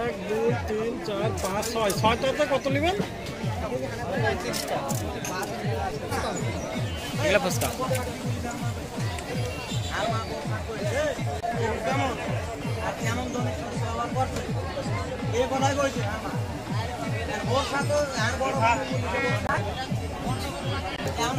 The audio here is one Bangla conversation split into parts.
এক দুই তিন চার পাঁচ ছয় ছয়টাতে কত নেবেন ফুচকা? এই কথাই কইছে ওর সাথে আর বড় ভাই কেমন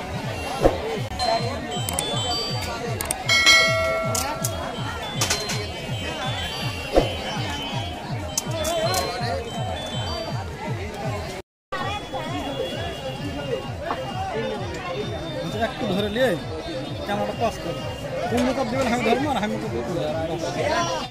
একটু ধরে নিয়ে ক্যামেরাটা পাস করে। কোন মেকআপ দেবেন আমি ধরবো আর আমি মেকআপ